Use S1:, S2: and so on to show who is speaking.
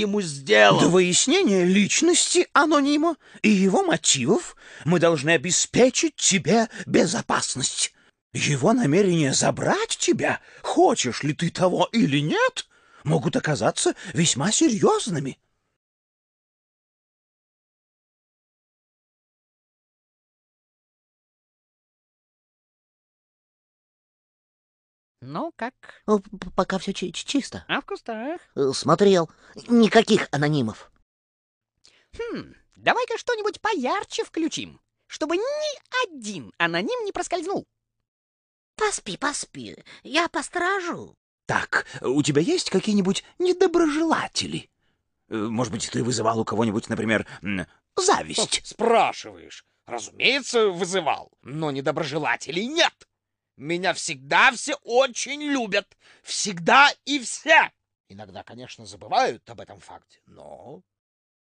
S1: ему сделал?
S2: До выяснения личности анонима и его мотивов мы должны обеспечить тебе безопасность. Его намерение забрать тебя, хочешь ли ты того или нет, могут оказаться весьма серьезными.
S3: Ну, как?
S4: Пока все чисто.
S3: А в кустах?
S4: Э, Смотрел. Никаких анонимов.
S3: Хм, давай-ка что-нибудь поярче включим, чтобы ни один аноним не проскользнул.
S4: Поспи, поспи. Я посторожу.
S2: Так, у тебя есть какие-нибудь недоброжелатели? Э, Может быть, ты вызывал у кого-нибудь, например, зависть?
S1: Спрашиваешь. Разумеется, вызывал, но недоброжелателей нет. Меня всегда все очень любят. Всегда и все. Иногда, конечно, забывают об этом факте, но